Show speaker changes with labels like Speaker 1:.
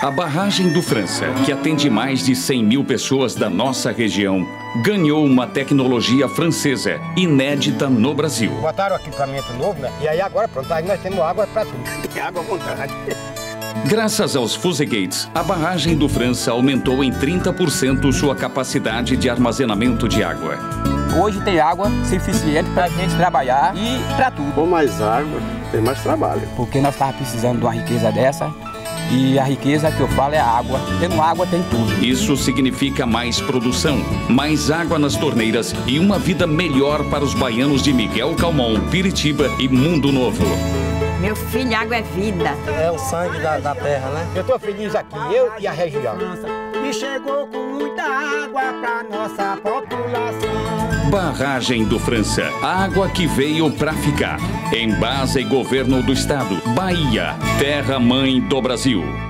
Speaker 1: A barragem do França, que atende mais de 100 mil pessoas da nossa região, ganhou uma tecnologia francesa inédita no Brasil.
Speaker 2: Botaram equipamento novo, né? E aí agora, pronto, aí nós temos água para tudo. Tem água à vontade.
Speaker 1: Graças aos Fusegates, a barragem do França aumentou em 30% sua capacidade de armazenamento de água.
Speaker 3: Hoje tem água suficiente para a gente trabalhar e para tudo.
Speaker 4: Com mais água, tem mais trabalho.
Speaker 3: Porque nós estávamos precisando de uma riqueza dessa e a riqueza que eu falo é a água. Tendo água, tem tudo.
Speaker 1: Isso significa mais produção, mais água nas torneiras e uma vida melhor para os baianos de Miguel Calmon, Piritiba e Mundo Novo.
Speaker 5: Meu filho, água é vida.
Speaker 2: É o sangue da, da terra, né? Eu estou feliz aqui, eu e a região.
Speaker 6: E chegou com muita água para nossa população.
Speaker 1: Barragem do França, água que veio para ficar. Embasa e governo do estado, Bahia, terra mãe do Brasil.